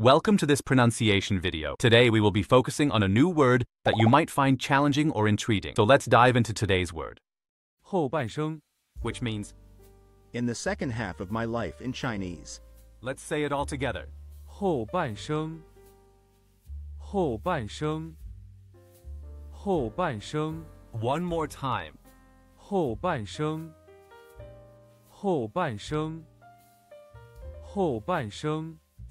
Welcome to this pronunciation video. Today we will be focusing on a new word that you might find challenging or intriguing. So let's dive into today's word, 后半生， which means, In the second half of my life in Chinese. let's say it all together. 后半生，后半生，后半生， One more time. 后半生，后半生，后半生。